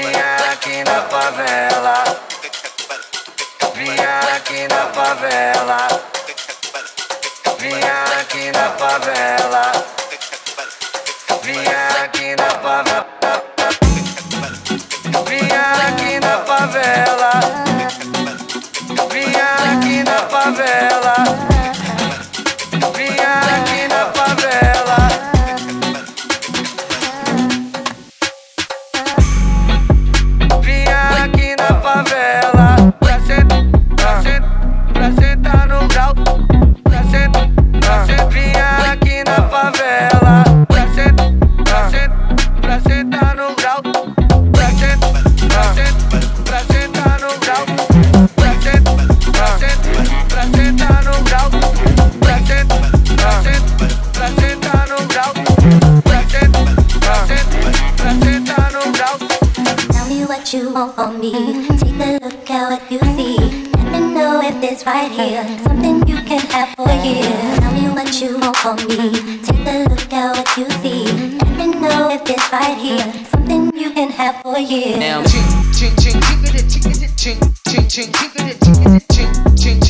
Vinha aqui na favela. Vinha aqui na favela. Vinha aqui na favela. Vinha aqui na favela. Vinha aqui na favela. You want from me. Take a look at what you see. Let me know if this right here something you can have for year. Tell me what you want from me. Take a look at what you see. Let me know if this right here something you can have for year. Now ching ching ching chickadee chickadee ching ching ching chickadee chickadee ching ching ching chickadee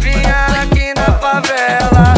Vinha aqui na favela.